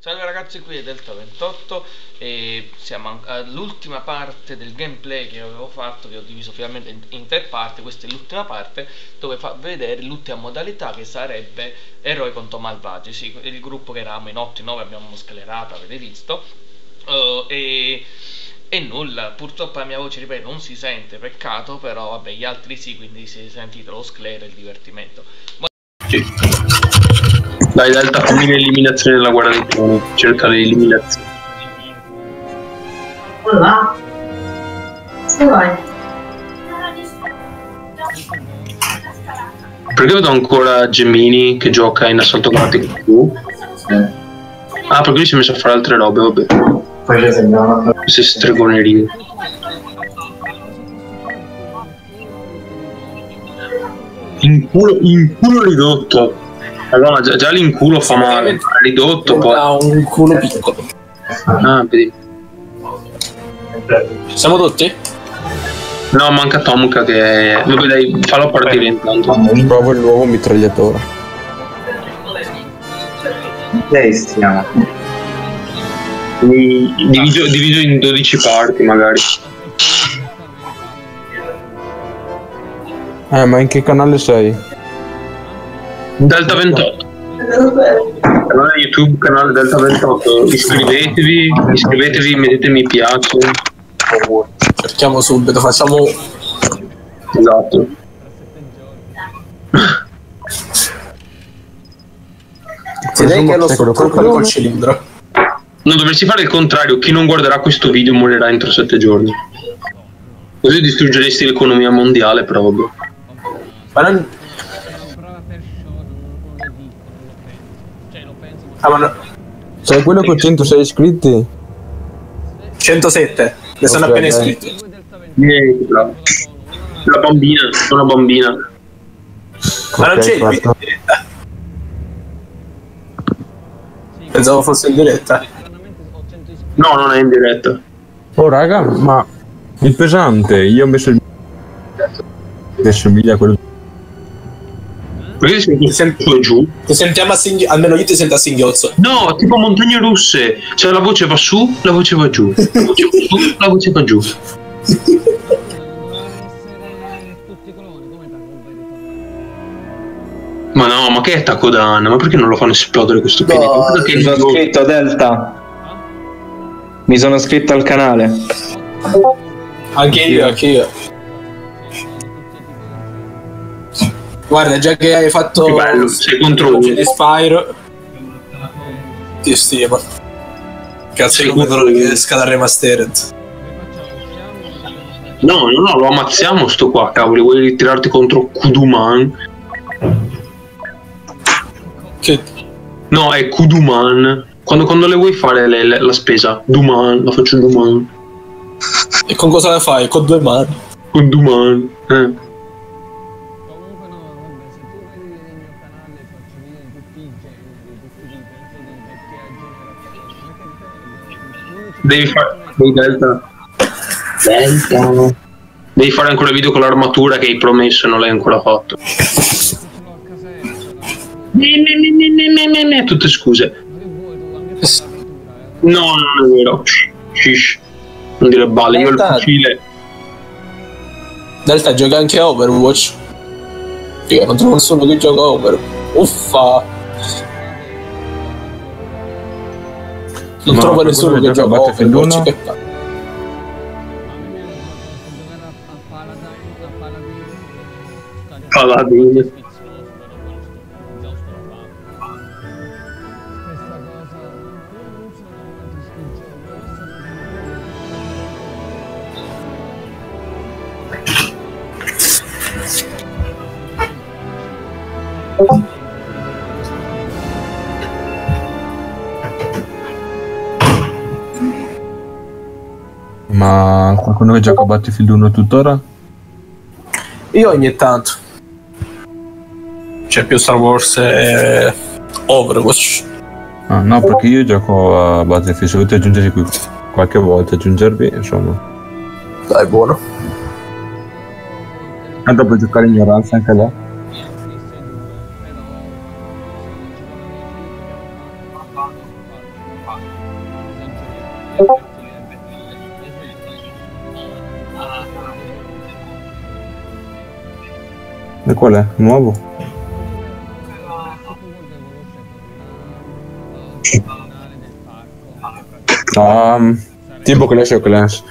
Salve ragazzi, qui è Delta28 e siamo all'ultima parte del gameplay che avevo fatto, che ho diviso finalmente in, tre parti, questa è l'ultima parte dove fa vedere l'ultima modalità che sarebbe eroi contro malvagi, sì, il gruppo che eravamo in 8 in 9 abbiamo sclerato, avete visto, uh, e, e nulla, purtroppo la mia voce, ripeto, non si sente, peccato, però vabbè gli altri sì, quindi si è sentito lo sclero e il divertimento. Dai, Delta, fammi l'eliminazione della guerra dei troni. Cerca l'eliminazione. Là. Se vai. Perché vedo ancora Gemini che gioca in assalto galattico più? Ah, perché lui si è messo a fare altre robe, vabbè. Poi ci sembrava. Queste stregonerie. In culo, in culo ridotto. Allora, già, già l'inculo fa male. Ridotto poi. Ha un culo piccolo. Ah, vedi. Siamo tutti? No, manca Tomka che... Vabbè dai, fallo partire intanto. Provo il nuovo mitragliatore. Lei stiamo. Mi- Divido, divido in 12 parti magari. Eh, ma in che canale sei? Delta 28. Allora YouTube, canale Delta 28. Iscrivetevi, iscrivetevi, mettete mi piace. Cerchiamo subito, facciamo. Esatto. Direi che è lo eccolo. col cilindro. Non dovresti fare il contrario, chi non guarderà questo video morirà entro 7 giorni. Così distruggeresti l'economia mondiale proprio. Ma non. Ah, ma no- Sei quello con 106 iscritti? 107. Ne sono Ok, appena iscritti. La bambina, sono una bambina. Ma non c'è in diretta. Pensavo fosse in diretta. No, non è in diretta. Oh raga, ma il pesante, io ho messo il... che somiglia a quello... Perché ti senti sempre su e giù? Ti sentiamo a singhi- almeno io ti sento a singhiozzo. No, tipo montagne russe. Cioè la voce va su, la voce va giù. La voce va su, la voce va giù. Ma no, ma che è Takodan? Ma perché non lo fanno esplodere questo pianeta? Guarda che mi sono idiota. iscritto Delta. Mi sono iscritto al canale. Anche io, anche io. Guarda, già che hai fatto Che bello, sei contro uno. di Spyro, ti stimo. Cazzo, Sei contro che esca da remastered. No, no, no, lo ammazziamo sto qua, cavoli. Vuoi ritirarti contro Kuduman? Che... No, è Kuduman. Quando, quando le vuoi fare le- le- la spesa, Duman, la faccio Duman. E con cosa la fai? Con due mani. Kuduman. Eh. Devi fare. Devi Delta. Delta. Devi fare ancora video con l'armatura che hai promesso e non l'hai ancora fatto. Ne, ne, ne, ne, ne, ne, ne, ne, Tutte scuse. No, non è vero. Shish. Non dire balle, io ho il fucile. Delta gioca anche a Overwatch. Io non trovo nessuno che gioca a Overwatch. Uffa. Non Ma trovo nessuno che gioca Overwatch. Che fa? A me Ma qualcuno che gioca a Battlefield 1 tuttora? Io ogni tanto. C'è più Star Wars e Overwatch. Ah, no, perché io gioco a Battlefield, se volete aggiungerci qui qualche volta, aggiungervi, insomma. Dai, buono. Tanto puoi giocare ignoranza anche là. E qual è? Nuovo? Ah, tipo Clash of Clans.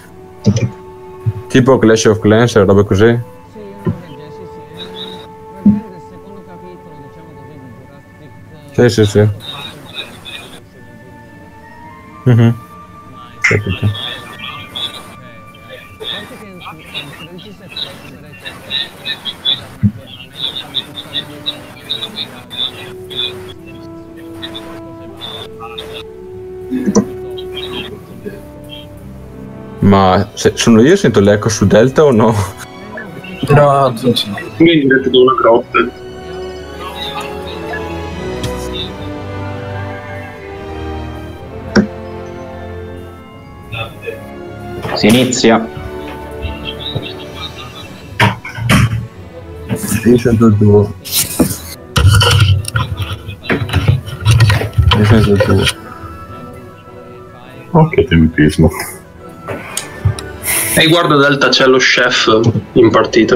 Tipo Clash of Clans e robe così. Sì, una del genere, sì, sì. Praticamente il secondo capitolo, diciamo così, di Jurassic... Sì, sì, sì. Ma se- sono io sento l'eco su Delta o no? No, tu-. Quindi diretto da una grotta. Si inizia. Io sento il tuo. Io sento il tuo. Oh, che tempismo. E guarda Delta c'è lo chef in partita.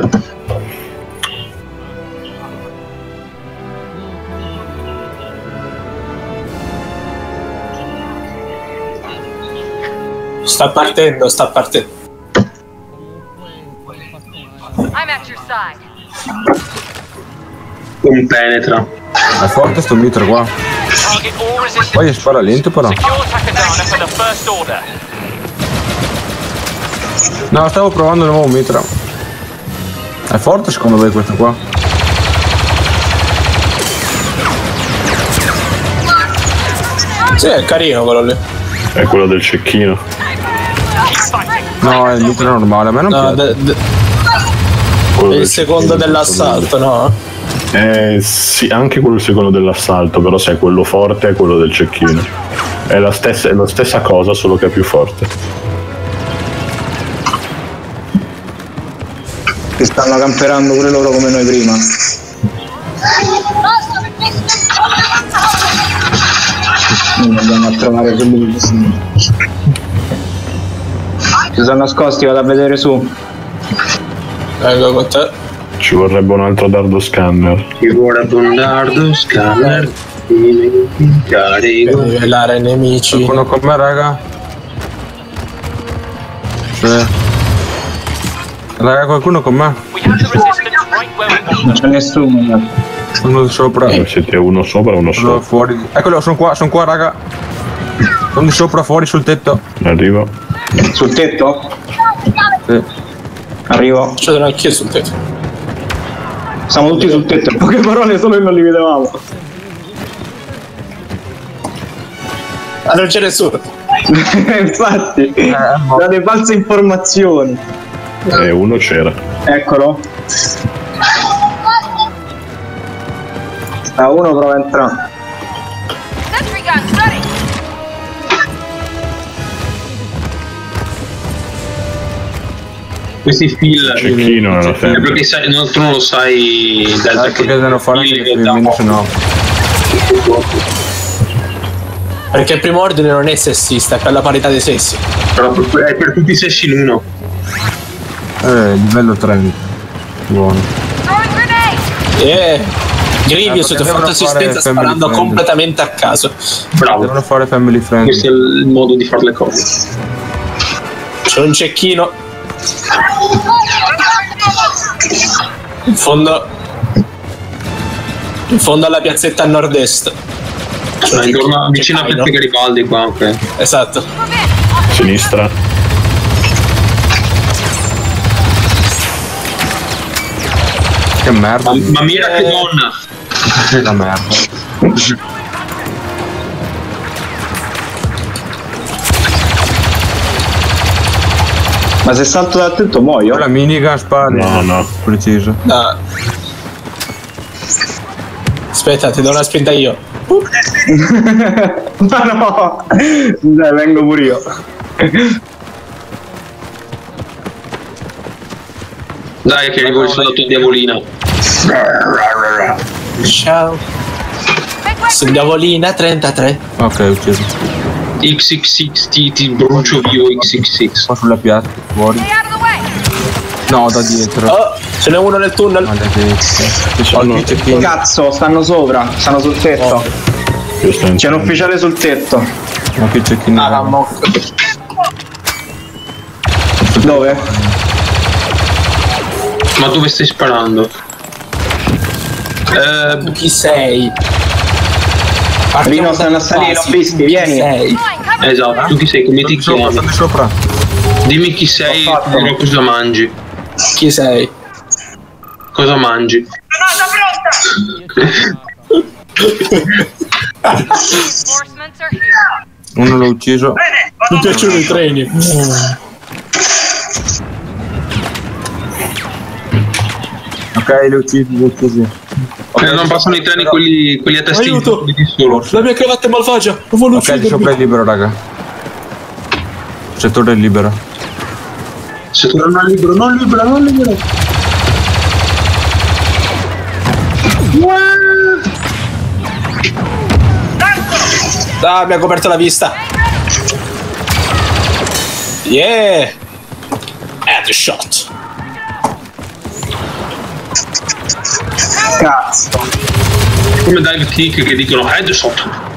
Sta partendo, sta partendo. I'm at your side. Un penetra. È forte sto mitra qua. Poi spara lento però. Secure Takadana for the first order. No, stavo provando il nuovo mitra. È forte secondo voi questo qua? Sì, è carino quello lì. È quello del cecchino. No, è il mitra normale, a me non No, piace. de- de- il del secondo dell'assalto, no? Eh sì, anche quello secondo dell'assalto, però se è quello forte è quello del cecchino. È la stessa, è la stessa cosa, solo che è più forte. Si stanno camperando pure loro come noi prima. Quindi andiamo a trovare quelli che si... Si sono nascosti, vado a vedere su. Vengo con te. Ci vorrebbe un altro dardo scanner. Ci vorrebbe un dardo scanner. Per Carico. rivelare i nemici. Qualcuno con me, raga? Sì. Raga, qualcuno con me? Non c'è nessuno. Uno sopra. Eh, Siete uno sopra uno Uno sopra. fuori. Eccolo, sono qua, sono qua, raga. Sono di sopra, fuori, sul tetto. Arrivo. Sul tetto? Sì. Arrivo. Ci sono anch'io sul tetto. Siamo tutti sul tetto. In poche parole solo che non li vedevamo. Non c'è nessuno. Infatti, date false informazioni. E uno c'era. Eccolo. Sta uno prova a entrare. Questi fill. Cecchino nella È femmina. perché sai, no, tu non lo sai Delta Ecco che devono fare anche se no. Perché il primo ordine non è sessista, è per la parità dei sessi. Però per- è per tutti i sessi in uno. Eh, livello 30. Buono. Throwing grenade. Eh, devono fatto assistenza sparando friendly. completamente a caso. Bravo. Devono fare family friendly. Questo è il modo di fare le cose. C'è un cecchino. In fondo. In fondo alla piazzetta a nord-est. Cioè, vicino a. Peppe Garibaldi qua, ok. Esatto. Sinistra. Che merda. Ma, ma mira che Eh. donna! Che la merda. Ma se salto dal tetto muoio? La minigun spari. No, no. Preciso. No. Aspetta, ti do una spinta io. Ma no! Dai, vengo pure io. Dai che arrivo il soldato diavolina. Ciao. Diavolina 33. Ok, ucciso. XXX ti, ti brucio vivo XXX. Qua sulla piazza, fuori. No, da dietro. Oh, ce n'è uno nel tunnel. Ma da dietro. Oh, no. Chi? Cazzo, stanno sopra, stanno sul tetto. C'è un ufficiale sul tetto. Ma qui c'è chi Ah, non mo- Dove? Ma dove stai sparando? Eh, Chi sei? Rino, stanno a salire, l'ho visti, vieni. Sei. Esatto, tu chi sei? Come ti Sopra, chiami? sopra. Dimmi chi sei Ho e cosa mangi. Chi sei? Cosa mangi? Are here. Uno l'ho ucciso. Mi piacciono i treni. Ok, li ho uccisi, li ho uccisi. Eh, non passano i treni quelli, quelli a testino. Aiuto! solo. La mia cravatta è malvagia. Non voglio Ok, di sopra è uccidermi. libero, raga. Settore è libero. Se tu non è libero, non libero, non libero. Ah, mi ha coperto la vista. Yeah. Headshot. Cazzo. Come dive kick che dicono headshot.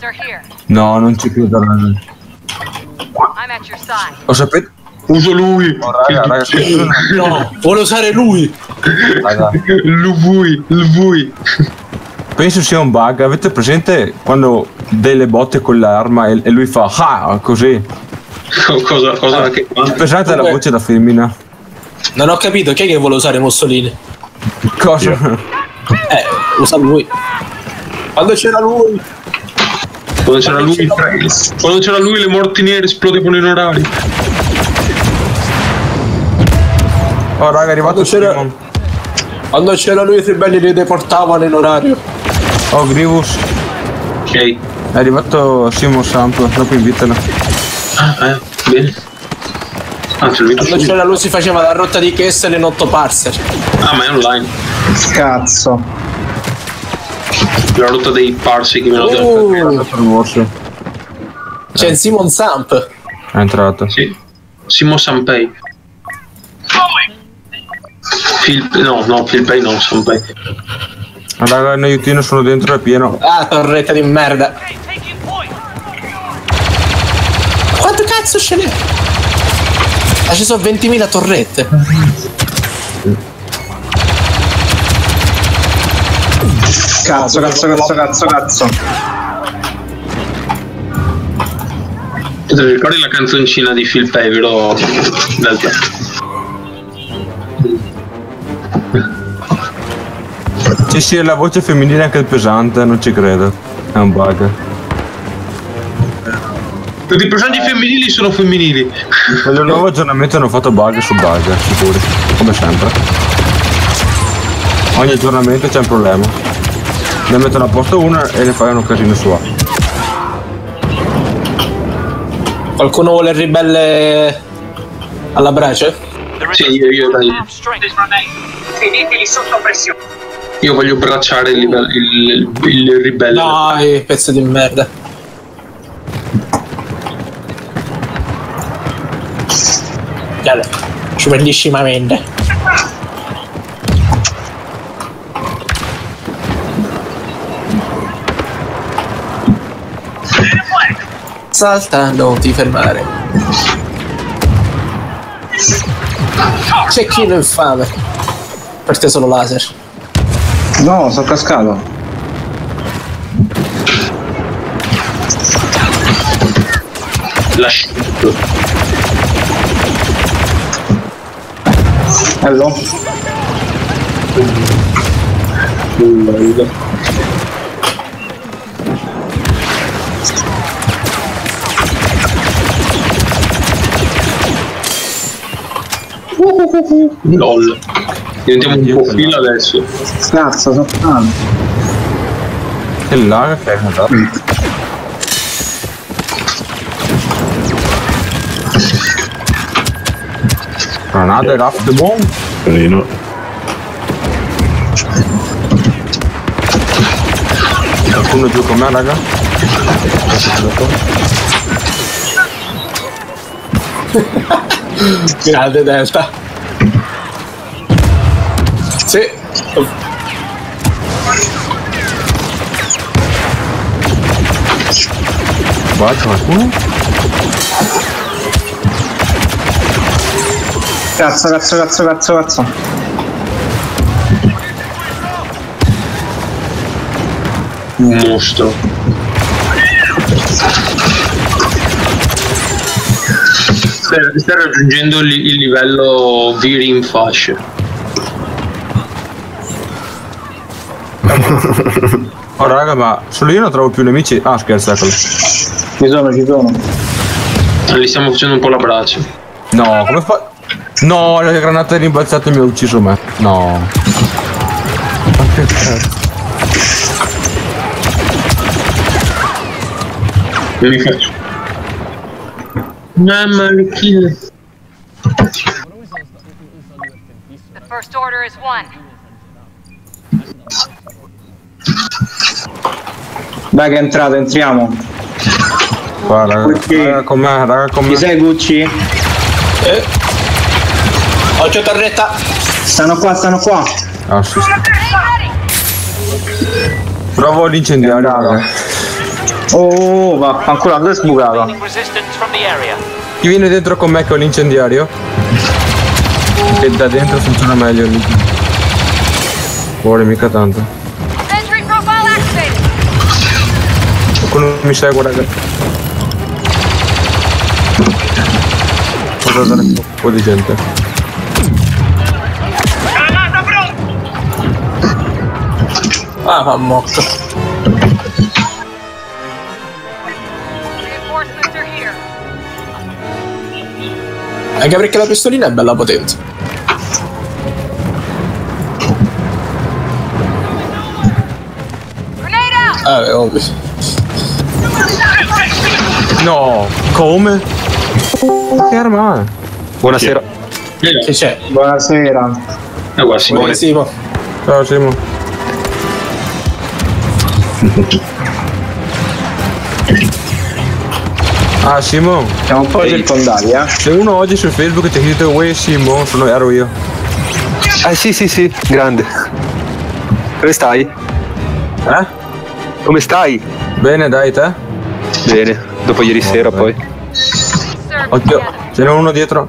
Are here. No, non ci credo, raga. I'm at your side. Lo sapete? Uso lui. raga, raga, No, vuole usare lui. Raga, Lui, lui. penso sia un bug. Avete presente quando delle botte con l'arma e, e lui fa ah così? Cosa, cosa che... Pensate alla voce da femmina. Non ho capito chi è che vuole usare Mussolini. Cosa? Eh, usa lui. Quando c'era lui. Quando c'era lui, quando c'era lui le morti nere esplodevano in orari. Oh raga, è arrivato Quando c'era-. Quando c'era lui i ribelli li deportavano in orario. Oh Grivus, Ok. È arrivato Simon Samp, dopo invitalo. Ah, eh, bene. Anzi, lui Quando c'era lui si faceva la rotta di Kessel in 8 parser. Ah, ma è online. Cazzo. La rotta dei parsi che mi hanno detto. Uh, Per morso. c'è il Simon Samp. È entrato. Sì. Simo Sampei. Phil, no, no, Phil Pay no, Sampei. Raga, il aiutino sono dentro, è pieno. Ah, torretta di merda. Quanto cazzo ce n'è? Ah, ci sono 20.000 torrette. Cazzo, cazzo, cazzo, cazzo, cazzo. Tu ti ricordi la canzoncina di Phil Pay, vero? Delta. Sì, sì, la voce femminile è anche il pesante, non ci credo. È un bug. Tutti i personaggi femminili sono femminili. Quello nuovo aggiornamento hanno fatto bug su bug, sicuri. Come sempre. Ogni aggiornamento c'è un problema. Ne mettono a posto una e ne fai un casino su A. Qualcuno vuole il ribelle alla brace? Sì, io, io, dai. half strength. Io voglio bracciare il, il, il, il ribelle. Dai, pezzo di merda. Allora, ci bellisssimamente. Salta, non ti fermare. Cecchino infame. Per te solo laser. No, sono cascato. Lasciato. Hello? LOL. Diventiamo un po' filo adesso. Cazzo, sono tanto. Che lag che hai mandato? Granate, raft, bomb. Carino. Qualcuno giù con me, raga? Grande Delta. C'è qualcuno? Cazzo, cazzo, cazzo, cazzo, cazzo. Un mostro. Stai, stai raggiungendo il, il livello viri in fasce. Oh raga, ma solo io non trovo più nemici. Ah, scherzo, eccolo. Ci sono, ci sono. Li stiamo facendo un po' l'abbraccio. No, come fa? No, la granata è rimbalzata e mi ha ucciso me. No. Ma che cazzo? Non mi faccio. Mamma le kill. The first order is one. Dai che è entrato, entriamo. Qua, raga, raga con me, raga con Chi me. sei Gucci? Eh. Occhio torretta. Stanno qua, stanno qua. Ah, sì, sì. Provo l'incendiario, raga. Oh, vaffanculo, dove è sbucato? Resistance from the area. Chi viene dentro con me ho l'incendiario? Che da dentro funziona meglio l'incendiario. Fuori mica tanto. Qualcuno mi segue, raga. Posso dare un po' di gente. Ah, ma morto. Reinforcements are here. Anche perché la pistolina è bella potente. Grenade out. Eh, ovvio. No, come? Ma che arma è? Buonasera. Che c'è? Buonasera. Eh, guarda, Simone. Simo. Ciao Simo. Ah Simo, Siamo un po' circondati, eh. se uno oggi su Facebook ti ha scritto Uè Simo, sono ero io. Eh sì, sì, sì, grande. Come stai? Eh? Come stai? Bene dai te? Bene, dopo ieri sera poi. Together. ce n'è uno dietro.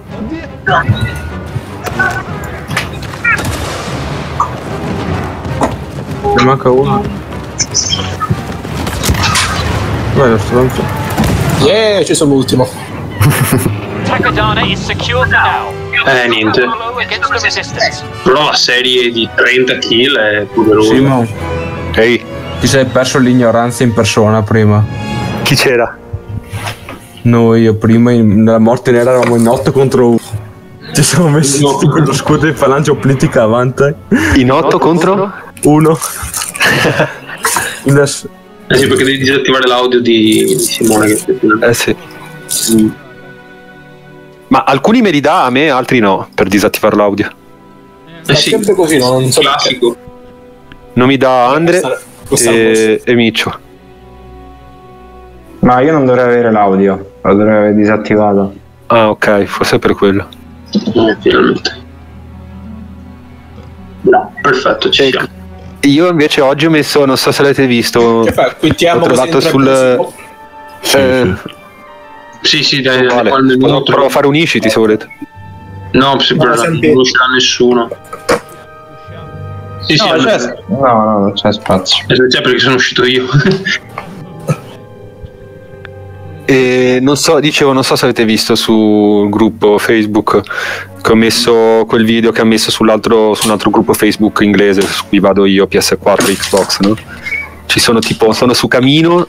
Ne manca uno. Dov'è lo stronzo? Yeah, ci sono l'ultimo. Eh, niente. Però la serie di 30 kill è poderosa. Simo, Ehi, ti sei perso l'ignoranza in persona prima. chi c'era? Noi io prima in- nella morte nera eravamo in 8 contro 1. Ci siamo messi tutti con lo scudo di falange politica avanti. In otto contro? Uno. Adesso- Eh sì, perché devi disattivare l'audio di Simone che Eh sì. Ma alcuni me li dà a me, altri no, per disattivare l'audio. Eh sì, sempre così, no? non so classico. Non mi dà Andre Questa- questa e, e Miccio. Ma io non dovrei avere l'audio, lo dovrei aver disattivato. Ah ok, forse è per quello. Eh, finalmente. No, perfetto, ci siamo. Io invece oggi ho messo, non so se l'avete visto, Che fa? Quittiamo ho trovato sul... Eh, Sì, sì, dai, uguale. quando il Provo- minuto- provo a fare unisciti se volete. No, sì, però No, senti- non uscirà nessuno. Sì, sì, No, c'è, no, no, non c'è spazio. Eh, c'è perché sono uscito io. E non so, dicevo, non so se avete visto sul gruppo Facebook che ho messo quel video che ha messo sull'altro, su un altro gruppo Facebook inglese su cui vado io, PS4, Xbox, no? Ci sono tipo, sono su Camino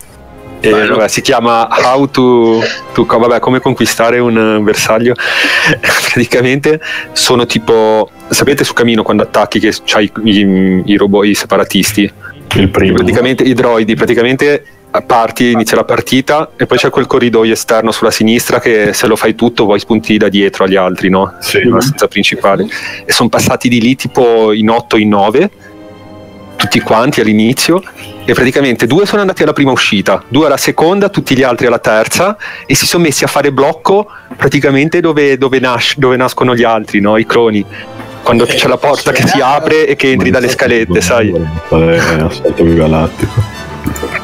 e vabbè, si chiama How to, to vabbè, come conquistare un bersaglio. Praticamente sono tipo, sapete su Camino quando attacchi che c'hai i, i robot, i separatisti? Il primo. Praticamente i droidi, praticamente parti, inizia la partita e poi c'è quel corridoio esterno sulla sinistra che se lo fai tutto poi spunti da dietro agli altri, no? Sì. La stanza principale. E sono passati di lì tipo in 8 in 9 tutti quanti all'inizio e praticamente due sono andati alla prima uscita, due alla seconda, tutti gli altri alla terza e si sono messi a fare blocco praticamente dove, dove, nas- dove nascono gli altri, no? i croni. Quando c'è la porta che si apre e che entri dalle scalette, sai? Fare assalto galattico.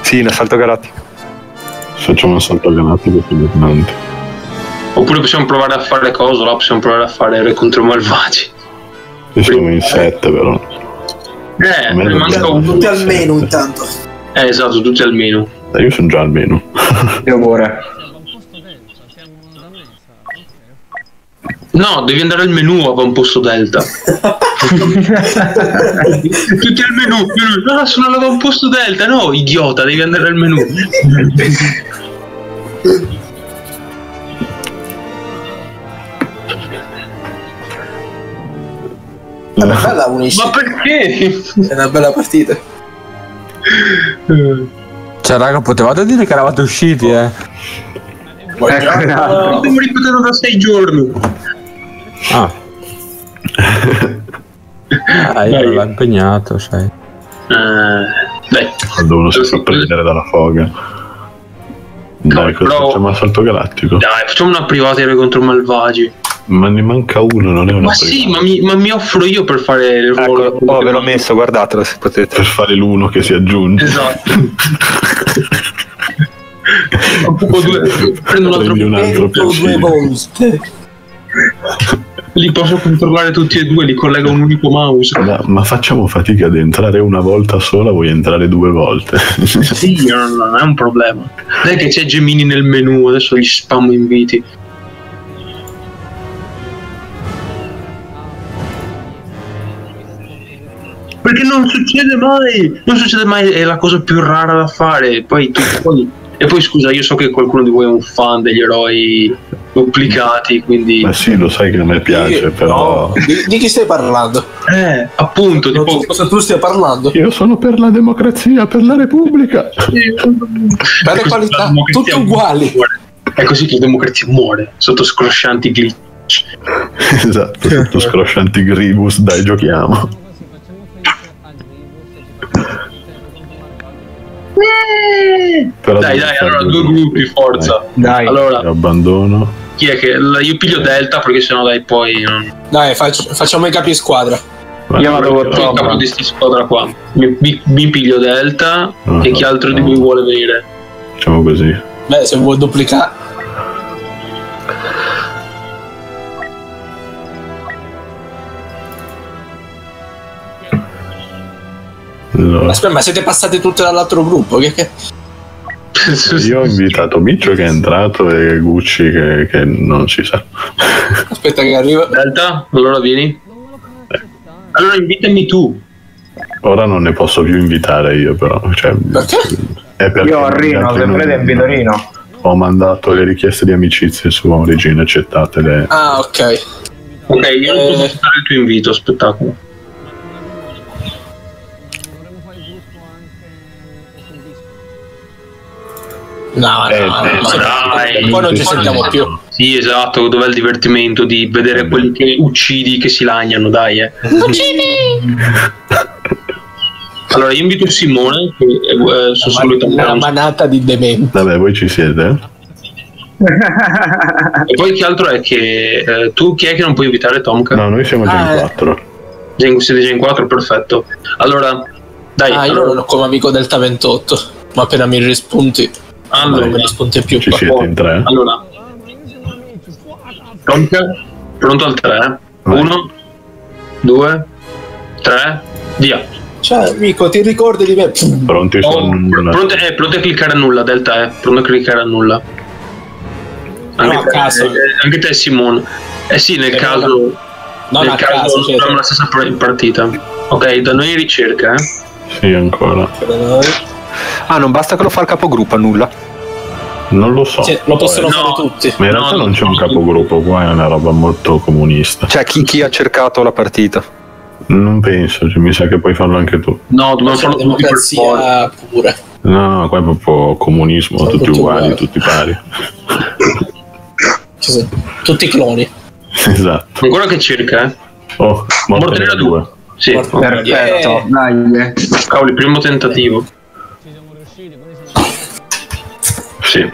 Sì, in assalto galattico. Se facciamo un assalto galattico più importante. Oppure possiamo provare a fare cosa? Là possiamo provare a fare re contro i malvagi. Io siamo in 7 però. Eh, ne manca uno. Tutti almeno intanto. Eh, esatto, tutti almeno. Eh, Io sono già almeno. Io pure. No, devi andare al menu a un posto delta. tutti al menu. No, sono all'avamposto delta. No, idiota, devi andare al menu. È una bella unisci. Ma perché? È una bella partita. Cioè, raga, potevate dire che eravate usciti, eh. Lo stiamo ripetendo da sei giorni. Ah. Ah, io l'ho impegnato, sai. Eh, dai. Quando uno si fa prendere dalla foga. Dai, cosa però- facciamo assalto galattico? Dai, facciamo una privata re contro malvagi. Ma ne manca uno, non è una Ma sì, ma mi, ma mi offro io per fare il ruolo. Ecco, oh, ve l'ho messo, guardatelo se potete. Per fare l'uno che si aggiunge. Esatto. Due. Prendo un altro Prendi un altro due. Li posso controllare tutti e due, li collego a un unico mouse. Ma, ma facciamo fatica ad entrare una volta sola, vuoi entrare due volte? Sì, non, non è un problema. Dai che c'è Gemini nel menu, adesso gli spammo inviti. Perché non succede mai, non succede mai, è la cosa più rara da fare. Poi, tu- poi- e poi scusa, io so che qualcuno di voi è un fan degli eroi duplicati, quindi... Ma sì, lo sai che a me piace, però... Di, di chi stai parlando? Eh, appunto, Non tipo... so cosa tu stia parlando. Io sono per la democrazia, per la repubblica. Per le qualità, tutte uguali. muore. È così che la democrazia muore, sotto scroscianti glitch. esatto, sotto scroscianti Gribus, dai, giochiamo. Però Dai, dai, allora due due gruppi, forza. Dai. Allora, Abbandono. Chi è che... Io piglio Delta perché sennò dai poi... non- Dai, facci- facciamo i capi squadra. Io vado con il capo di squadra qua. Mi, mi- mi piglio Delta Ah, e chi no, altro di no. voi vuole venire? Facciamo così. Beh, se vuoi duplicare. Allora, Aspetta, ma siete passati tutte dall'altro gruppo? Che, che... io ho invitato Miccio che è entrato e Gucci che, che non si sa. Aspetta che arriva. Delta? Allora vieni. Allora invitami tu. Ora non ne posso più invitare io, però. Cioè, Perché? è perché Io ho Rino, se volete invito Rino. Ho mandato le richieste di amicizie su Origin, accettatele. Ah, ok. Ok, io non posso Eh. accettare il tuo invito, spettacolo. No, Eh, no, Ma no. dai. Poi non ci sentiamo più. Sì, esatto, dov'è il divertimento di vedere quelli che uccidi che si lagnano, dai, eh. Allora, io invito Simone, che eh, sono solito Una manata di dementi. Vabbè, voi ci siete? E poi che altro è che eh, tu chi è che non puoi invitare Tomka? No, noi siamo già Ah, in eh. quattro. Gen- Siete già in 4, perfetto. Allora, dai, Ah, io allora, non ho come amico Delta 28. Ma appena mi rispunti, allora, non mi rispunti più. Ci siete in tre? allora, Tomka, pronto al 3? Vai. 1, 2, 3, via. Cioè, amico, ti ricordi di me? Pronti Oh, sono pr- pronto, eh, pronto a cliccare a nulla, Delta, eh. Pronto a cliccare a nulla. Anche, No, a te, caso. eh, anche te, Simone. Eh sì, nel caso. Non nel caso caso, cioè. facciamo la stessa par- partita. Ok, da noi in ricerca, eh. Sì, ancora. Ah, non basta che lo fa il capogruppo a nulla. Non lo so. Sì, lo possono No. fare tutti. Ma in realtà No, non c'è un capogruppo qua, è una roba molto comunista. Cioè, chi, chi ha cercato la partita? Non penso, cioè, mi sa che puoi farlo anche tu. No, per forza. democrazia pure. No, no, qua è proprio comunismo, Sono tutti tutti uguali, uguali. tutti pari. Ci sono Tutti cloni. Esatto. Ancora che cerca, eh? Oh, nera nera 2. Sì. Perfetto, Yeah. dai. Cavolo, il primo tentativo. Sì,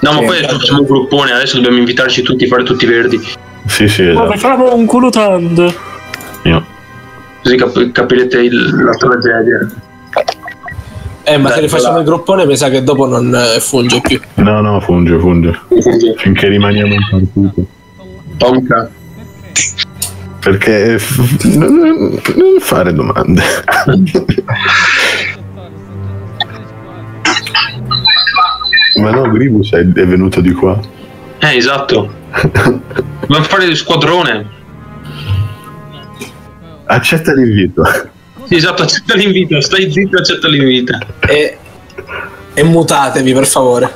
No, ma Sì, poi certo. facciamo un gruppone, adesso dobbiamo invitarci tutti, fare tutti verdi. sì, sì, esatto. facciamo un culutando. Io. Così cap- capirete il- la tragedia. Eh, ma Dai, se li facciamo voilà. il gruppone mi sa che dopo non eh, funge più. No, no, funge, funge. Finché rimaniamo in partito. Tomca. Perché f- non, non- non fare domande. Ma no, Gribus è, è venuto di qua. Eh, esatto. Dobbiamo fare il squadrone. Accetta l'invito. Sì, esatto, accetta l'invito. Stai zitto, accetta l'invito. E, e mutatevi per favore.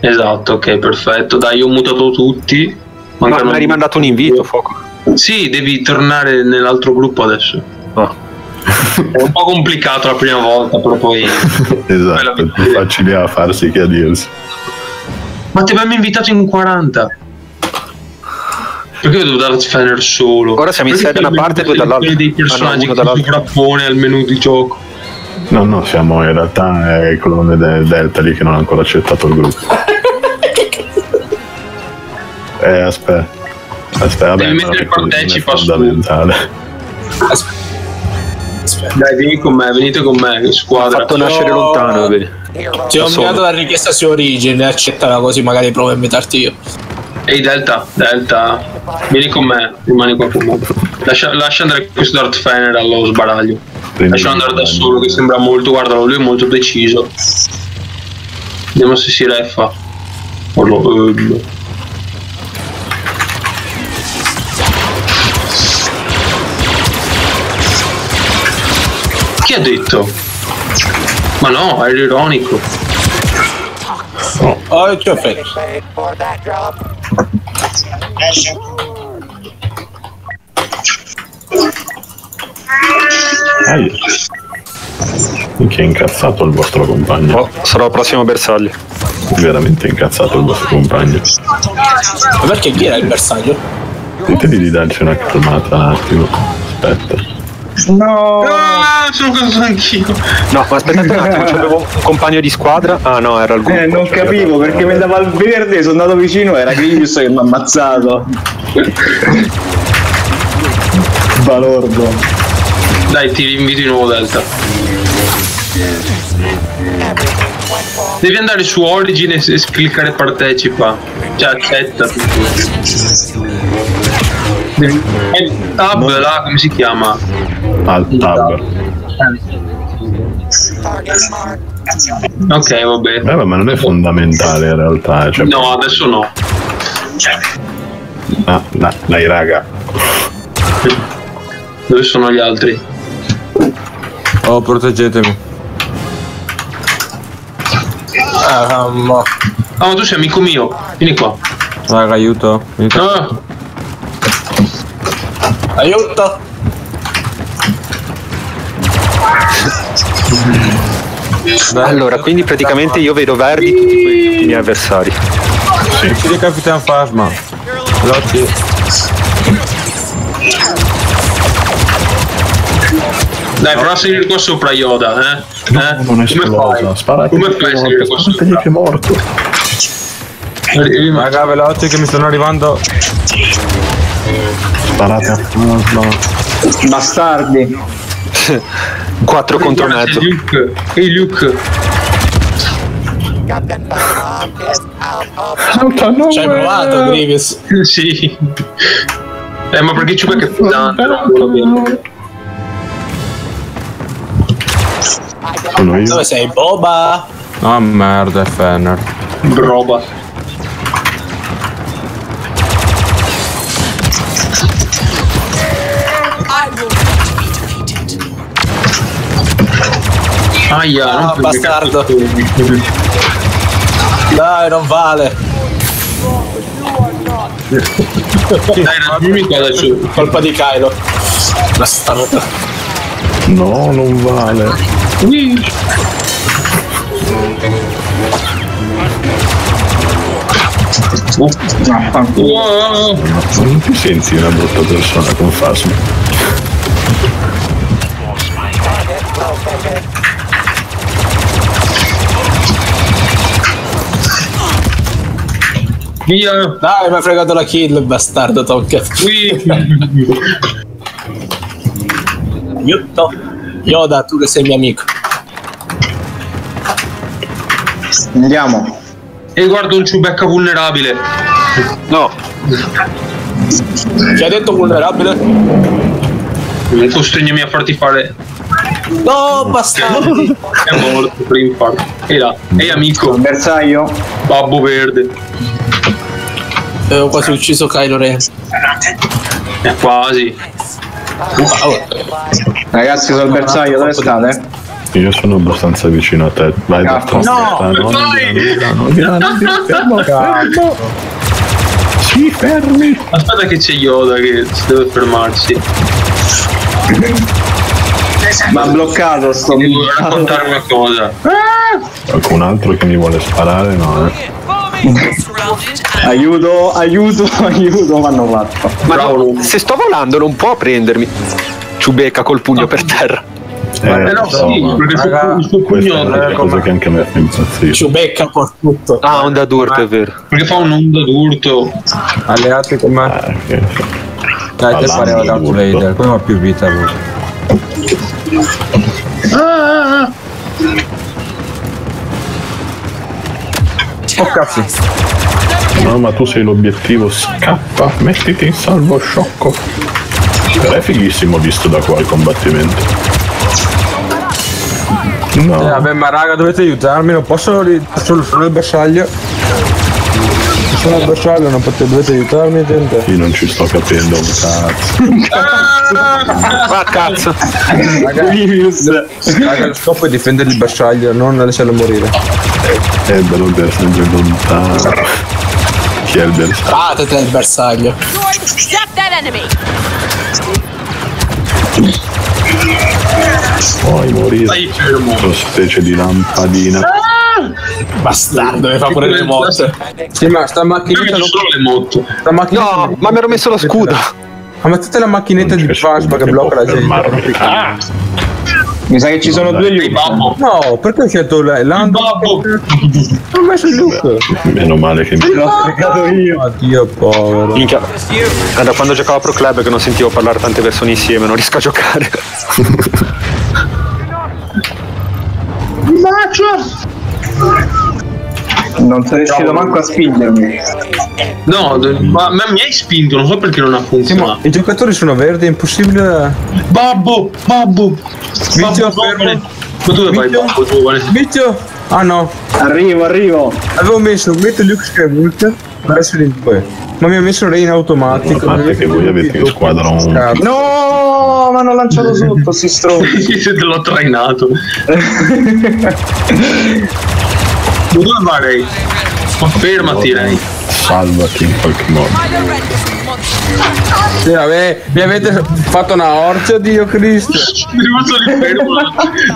Esatto, ok, perfetto. Dai, io ho mutato tutti. Ma Mancano- mi hai rimandato un invito, Fuoco. Sì, devi tornare nell'altro gruppo adesso. Ah. È un po' complicato la prima volta, però poi. Esatto, è più facile a farsi che a dirsi. Ma ti abbiamo invitato in 40. Perché devo dare Fener solo? Ora siamo in sei da una parte e due dall'altra. dei personaggi Ah, no, che si sovrappone al menu di gioco. No, no, siamo in realtà è il clone del Delta lì che non ha ancora accettato il gruppo. Eh, aspetta. Aspetta, vabbè, Devi mettere partecipa fondamentale. Dai, vieni con me, venite con me, squadra. Fatto nascere Oh. lontano, vedi. Ti ho inviato la richiesta su Origin, accettala così magari provo a invitarti io. Ehi Delta, Delta, vieni con me, rimani qua con me. Lascia, lascia andare questo Darth Fener allo sbaraglio. Lascia andare da solo che sembra molto, guardalo, lui è molto deciso. Vediamo se si reffa. O lo- Chi ha detto? Ma no, era ironico. Oh, c'ho fatto. Aia. Che è incazzato il vostro compagno. Oh, sarò il prossimo bersaglio. Veramente incazzato il vostro compagno. Ma perché chi era il bersaglio? Diteli di darci una calmata un attimo. Aspetta. No! Ah, sono caduto anch'io. No, ma aspettate un attimo, c'avevo un compagno di squadra. Ah no, era il gruppo. Eh, non capivo perché mi andava al verde, sono andato vicino, era Grievous che mi ha ammazzato. Balordo. Dai, ti invito di nuovo Delta. Devi andare su Origin e s- cliccare partecipa. Cioè accetta. Devi... eh, Tab là, come si chiama? Al tab. Ok, vabbè. Eh, ma non è fondamentale in realtà. Cioè, No, adesso no. Ah, no, dai raga. Dove sono gli altri? Oh, proteggetemi. Ah, ma... Ah, ma tu sei amico mio. Vieni qua. Raga, aiuto. aiuto. Ah, Aiuto! Allora, quindi praticamente io vedo verdi tutti quei- i miei avversari. Uccidi Capitan Phasma. Lotti. dai, prova a salire qua sopra Yoda, eh? eh? Non è Come esplosa. fai? Spara Come fai a salire qua sopra? che è morto. Raga, veloci che mi stanno arrivando. Sparate a plasma. Bastardi. 4 contro c'è Luke. Ehi Luke. Ci hai provato, Grievous? sì. Eh, ma perché ci vuoi che è pesante? Sono io. Dove sei, Boba? Ah, merda, è Fenner. Roba. Aia, non Ah, puoi bastardo. Dai, non vale. Dai, raggiungimi qua adesso. Colpa di Kylo. Bastardo. No, non vale. Wow. Non ti senti una brutta persona con Fasma? Via. Dai, mi ha fregato la kill, bastardo, tocca. Yutto. Yoda, tu che sei mio amico. Andiamo. E guarda un Chewbacca vulnerabile. No. Chi ha detto vulnerabile? Non costegnami a farti fare. No, bastardi! È morto per infarto. E là. Ehi amico. Bersaglio. Babbo verde. Avevo quasi ucciso Kylo Ren. Quasi. Ragazzi, sono il bersaglio, dove state? Io sono abbastanza vicino a te. Vai da Cazzo. No, no, vai! no, fermo, fermo. Sì, fermi. Aspetta che c'è Yoda che si deve fermarsi. Ma ha bloccato sto Devo raccontare una cosa. Qualcun altro che mi vuole sparare? No, eh. Aiuto, aiuto, aiuto, mi hanno fatto. Ma no, se sto volando non può prendermi. Ciubecca col pugno per terra. Eh, però so, sì, perché suo- il suo Questa è pugno una cosa che anche a me fa impazzire. Ciubecca por tutto. Ah, onda d'urto, è vero. Perché fa un'onda d'urto. Alleati con me. Eh, Dai, te All'anno pareva Darth d'urto. Vader, come ha più vita lui. Ah, Oh cazzo. No, ma tu sei l'obiettivo. Scappa, mettiti in salvo, sciocco. Però è fighissimo visto da qua il combattimento. Eh, No, vabbè, ma raga, dovete aiutarmi, non posso ri- solo, solo il bersaglio. Se Sono il bersaglio, non potete, dovete aiutarmi, gente. io non ci sto capendo un cazzo. Ma cazzo. Raga, raga, lo scopo è difendere il bersaglio, non lasciarlo morire. È bello per sempre lontano. Chi è il bersaglio? Patete il bersaglio. Stop that enemy! Puoi morire. Una specie di lampadina. Bastardo, mi fa pure le morte. Sì, ma sta macchinetta non... solo le moto. Macchinetta No, ma mi ero messo lo scudo. Ma mettete la macchinetta di Fasma che blocca la gente. Ah, Mi sa che ci sono due Ehi Luke. babbo. No, perché ho scelto la- Lando? Babbo. Ho messo il Luke. meno male che mi... L'ho fregato io. Oddio, povero. Minchia. Da quando giocavo a Pro Club che non sentivo parlare tante persone insieme, non riesco a giocare. Non sei riuscito manco a spingermi. No, ma, ma mi hai spinto, non so perché non ha Sì, ma funzionato. i giocatori sono verdi, è impossibile. Babbo, babbo. Vizio, fermo. Ma dove vai, babbo giovane? Vizio! Ah no, Arrivo, arrivo. avevo messo metto Luke Skywalker essere in due. Ma mi ha messo Ray in automatico. A parte che voi avete in squadra un... No, mi hanno lanciato sotto, si stronzi. Se te l'ho trainato. Dove va Ray? Ma fermati Ray. Salvati in qualche modo. Sì, vabbè, mi avete fatto una orcia, Dio Cristo. Mi è rimasto lì fermo,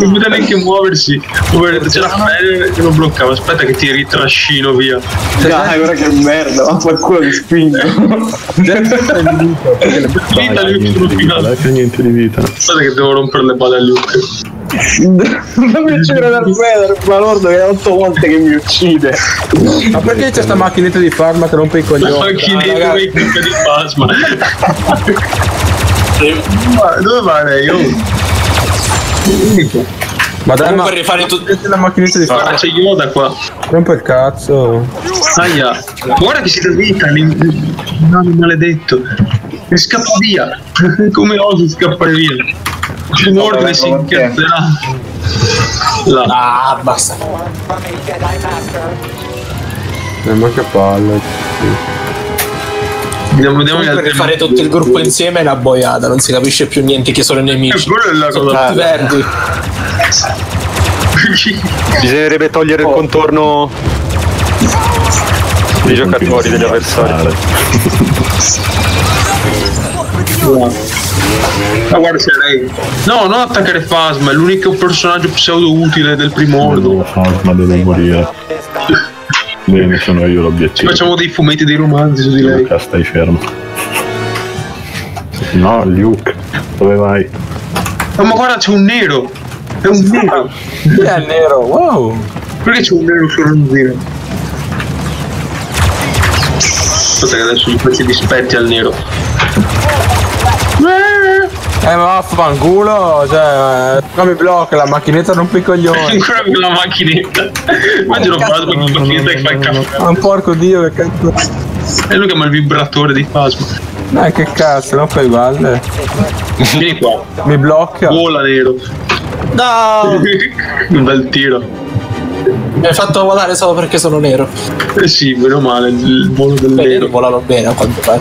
non poteva neanche muoversi. Poveretto, c'era Federer che lo bloccava. Aspetta che ti ritrascino via. Dai, guarda che merda, ma qualcuno mi spinge. Vita Luke niente di vita. Aspetta che devo rompere le balle a Luke. Non mi uccide Darth Vader, ma lordo che è otto volte che mi uccide. Ma perché c'è sta macchinetta di farma che rompe i La coglioni? macchinetta di clicca di Fasma. Ma Dove va Ray? Oh. Ma dai, ma Comunque rifare tutto. c'è la macchinetta di Ah, farma. c'è Yoda qua. Rompe il cazzo. Aia. Guarda che si dà vita, no, maledetto. E scappa via. Come osi scappare via? Un ordine si incazzerà. Là. Ah, basta. Ne manca palle. Andiamo, andiamo Comunque altri- rifare tutto il gruppo insieme è una boiata, non si capisce più niente chi sono i Eh, nemici. la Sono tutti verdi. Bisognerebbe togliere il contorno dei giocatori, degli avversari. Ma guarda se lei. No, non attaccare Phasma, è l'unico personaggio pseudo utile del primordo. Forma deve morire. Bene, sono io l'obiettivo. Facciamo dei fumetti dei romanzi su di lei. Luca, stai fermo. No, Luke, dove vai? Oh, ma guarda, c'è un nero! È un nero! Chi è il nero? Wow! Perché c'è un nero sul ronzino? Aspetta che adesso gli faccio i dispetti al nero. Eh ma vaffanculo, cioè, come mi blocca la macchinetta coglioni. Ancora con la macchinetta. Immagino Phasma con la macchinetta che fa il caffè. Ma un porco dio che cazzo. E lui chiama il vibratore di Phasma. Dai che cazzo, non fai balle. Vieni qua. Mi blocca. Vola nero. No! un bel tiro. Mi hai fatto volare solo perché sono nero. Eh sì, meno male, il volo del nero. Volano bene a quanto pare.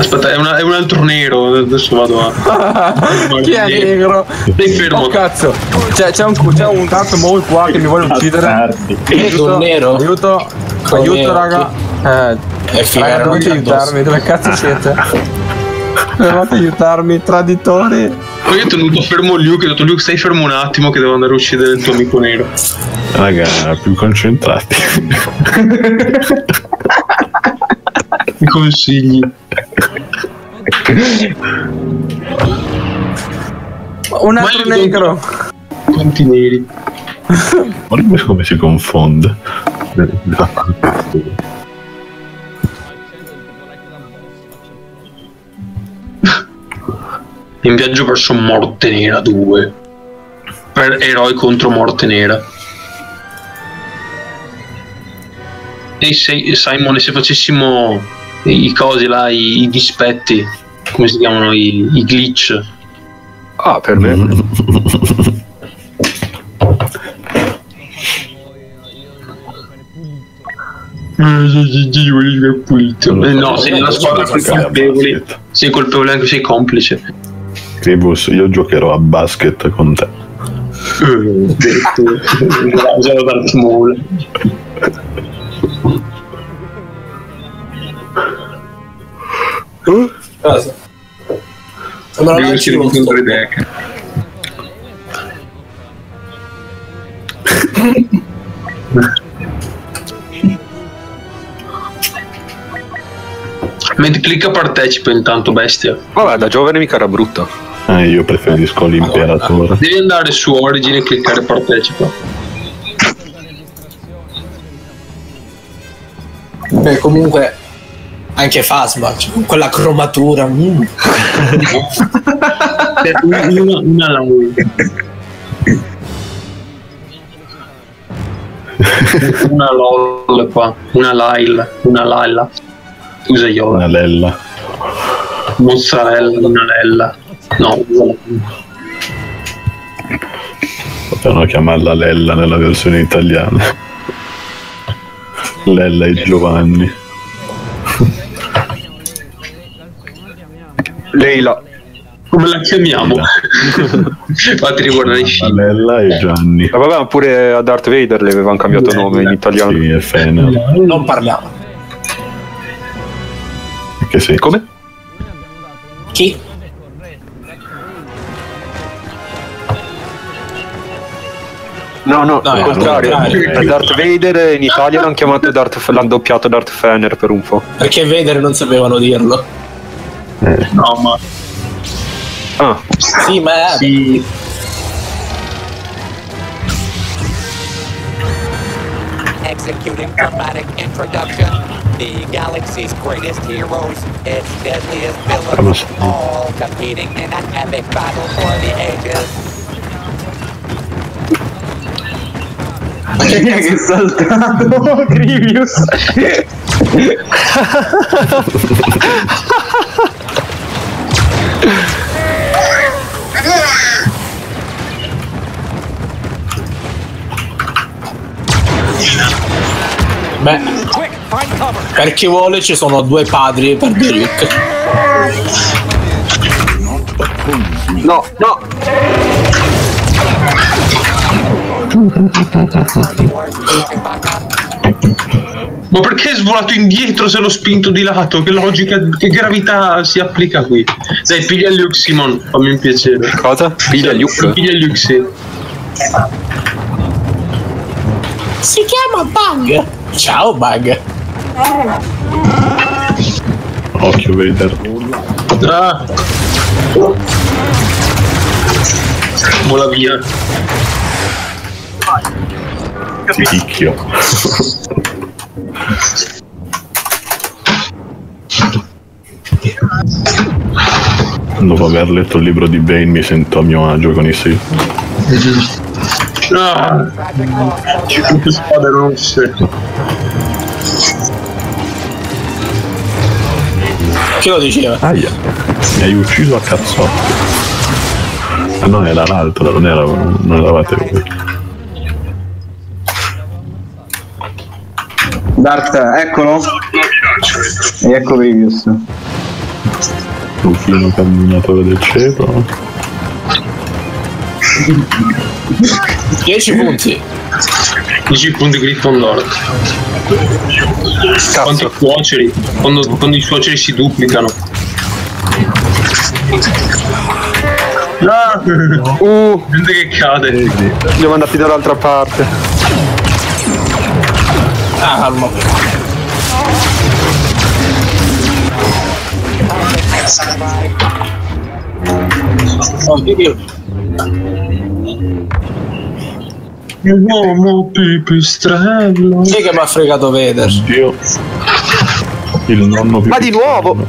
Aspetta, è, una- è un altro nero. Adesso vado a. Chi è negro? Stai fermo. Oh cazzo, c'è, c'è un, c'è un tanto mole qua che mi vuole uccidere. Un nero? Aiuto, Come aiuto raga. Eh, È raga, dovete aiutarmi, dove cazzo siete? Dovete aiutarmi, traditori. Poi io ho tenuto fermo Luke, ho detto Luke stai fermo un attimo che devo andare a uccidere il tuo amico nero. Raga, più concentrati. Mi consigli. Un altro Ma io- negro. Quanti neri? Guarda come si confonde. In viaggio verso Morte Nera 2. Per eroi contro Morte Nera. Ehi sei- Simon, e se facessimo i cosi là, i, i dispetti, come si chiamano i, i glitch? Ah, per me. Pulito. Eh, no, sei nella squadra sei colpevoli. Sei colpevole anche sei complice. Cribus, io giocherò a basket con te. Usavo Darth Maul. Cosa? Sembra Devo lanci uscire uno con sto- tre deck. Mentre clicca partecipa intanto bestia. Vabbè, da giovane mica era brutto. Eh, io preferisco l'imperatore. Devi andare su Origin e cliccare partecipa. Beh, comunque anche Fasma, cioè, con quella cromatura. mm. una, una alla una LOL qua, una Lyle, una Laila. Scusa io. Una lella. Mozzarella, una Lella. No, Potevano chiamarla Lella nella versione italiana. Lella e Giovanni. Leila. come la chiamiamo? Fatti riguardare i film. Lella e Gianni. Ma vabbè, ma pure a Darth Vader le avevano cambiato nome in italiano. Sì, è Fenel. Non parliamo. Che sì. Come? Chi? No, no, No, al è contrario. contrario. Darth Vader in Italia l'hanno chiamato Darth, l'hanno doppiato Darth Fener per un po'. Perché Vader non sapevano dirlo. No, ma Ah, Sì, ma è... sì. Executing dramatic introduction. The galaxy's greatest heroes, its deadliest villains, all competing in an epic battle for the ages. che saltato Grievous Beh, per chi vuole ci sono due padri per Derrick. no, no. Ma perché è svolato indietro se l'ho spinto di lato? Che logica, che gravità si applica qui? Dai, piglia Luke Simon, fammi un piacere. Cosa? Piglia Luke? Piglia Luke, sì. Si chiama Bug. Ciao Bug. Occhio Vader. Ah. Vola via. Picchio. Dopo aver letto il libro di Bane mi sento a mio agio con i sì. Ah. Cinque spade rosse. Chi lo diceva? Aia. Mi hai ucciso a cazzotti. Ah no, era l'altro, non, era, non eravate voi. Dart, eccolo. E ecco Grievous. Luchino camminatore del cielo. 10 punti. 10 punti Gryffondor. Quanti suoceri? Quando, quando i suoceri si duplicano. Ah, Uh, gente che cade. li ho mandati dall'altra parte. Ah, calmo. Oh, Dio. L'uomo pipistrello. Chi che mi ha fregato Vader? Oddio. Il nonno più Ma di nuovo!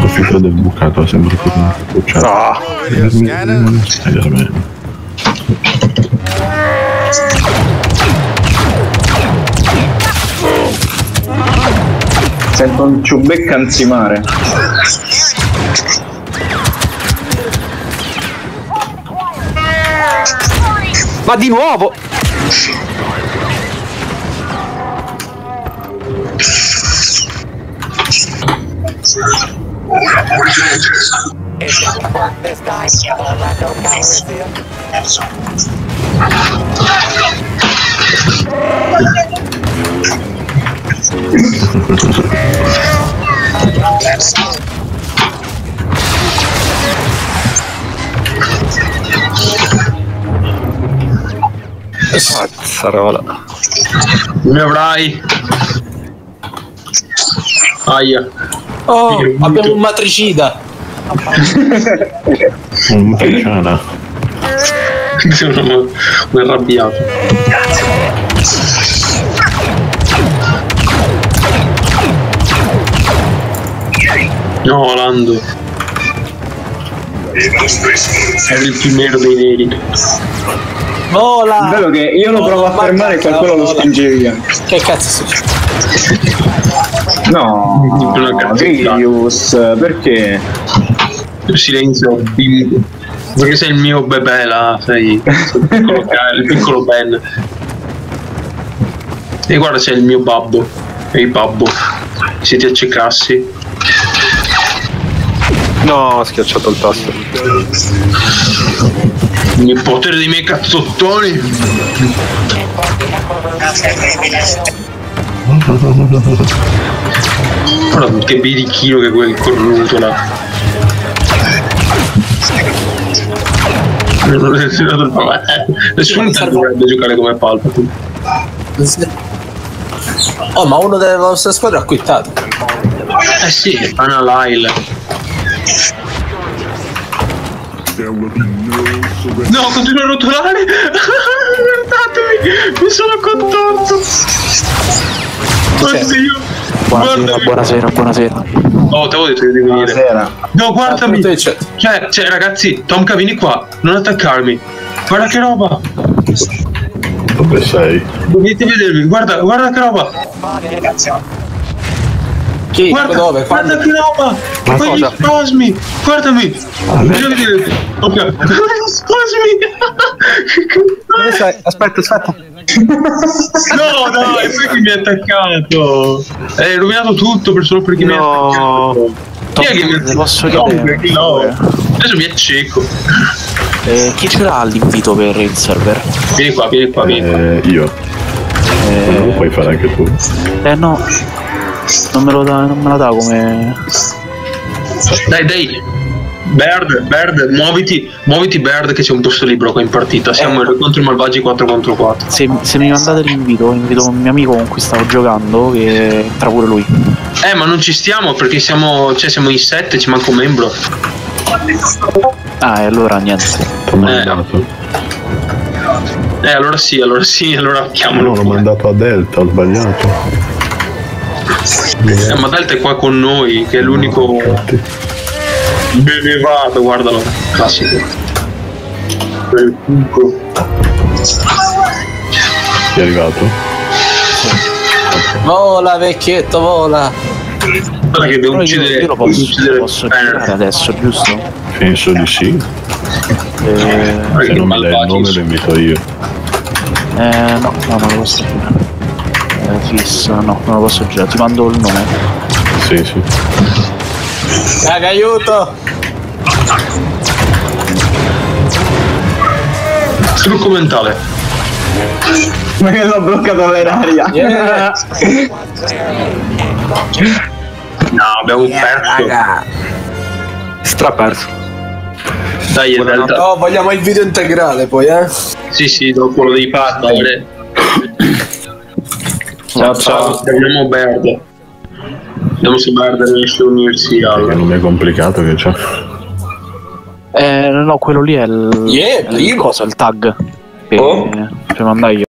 Lo filtro del bucato sembra che non cucciato. Ah. Sento un ciubecca anzimare. Ma di nuovo! Cazzarola. Mi avrai. Aia. Oh, abbiamo un matricida. Un matriciana. Sono un arrabbiato. No, Lando. Sei il più nero dei neri. Vola! Bello che io lo provo a fermare e qualcuno lo spinge via. Che cazzo succede? No, Grievous, perché? Silenzio, bimbo. Perché sei il mio bebè là, sei il piccolo, il piccolo Ben. E guarda sei il mio babbo. Ehi babbo. Se ti accecassi. No, ho schiacciato il tasto. Il potere dei miei cazzottoni. Guarda che birichino che quel cornuto là. Nessuno dovrebbe giocare come Palpatine. Oh, ma uno della nostra squadra ha quittato. Eh sì, Anna Lyle. No, continua a rotolare! Guardatemi! Mi sono contorto! Oddio! Buonasera, buonasera, buonasera. Oh, te avevo detto di venire. Buonasera. No, guardami! Cioè, Cioè, ragazzi, Tomka, vieni qua, non attaccarmi. Guarda che roba! Dove sei? Venite a vedermi, guarda, guarda che roba! Chi? Guarda, Dove? guarda che roba! Ma Quegli cosa? spasmi! Guardami! Ah, vedere! Ok, spasmi! Aspetta, aspetta. No, dai, perché mi ha attaccato? Hai rovinato tutto per solo perché mi ha No. attaccato. Chi è che mi Ti posso No, chiedere? chi no? Adesso mi acceco. Eh, chi ce l'ha l'invito per il server? Vieni qua, vieni qua, vieni qua. Eh, io. Quello lo puoi fare anche tu. Eh no, non me lo dà, non me la dà come. Dai, dai. Bird, Bird, muoviti, muoviti Bird che c'è un posto libero qua in partita. Siamo contro i malvagi 4 contro 4. Se, se mi mandate l'invito, invito un mio amico con cui stavo giocando che entra pure lui. Eh, ma non ci stiamo perché siamo, cioè, siamo in 7, ci manca un membro. Ah, e allora niente. Mandato. Eh, allora sì, allora sì, allora chiamalo. No, l'ho mandato a Delta, ho sbagliato. Eh, ma Delta è qua con noi, che è l'unico. Bene vado, guardalo. Classico. Quel cuco. È arrivato? Vola vecchietto, vola. Guarda che devo uccidere. io lo posso, uccidere posso adesso, giusto? Penso di sì. Eh, Se non mi dai il nome lo invito io. eh, no, no, non lo posso girare. Eh, fissa, no, non lo posso girare. Ti mando il nome. Sì, sì. Raga, aiuto! Trucco mentale. Ma che l'ho bloccato nell'aria. Yeah. No, abbiamo perso. Straperso. Dai, è Delta. No, vogliamo il video integrale poi, eh? Sì, sì, dopo lo devi fare. Ciao, ciao. Abbiamo Bird. Vediamo se Bird riesce a unirsi Che al. non è complicato che c'è. Eh, no, quello lì è il. Yeah, è il cosa, il tag. Che Oh. che mandai io.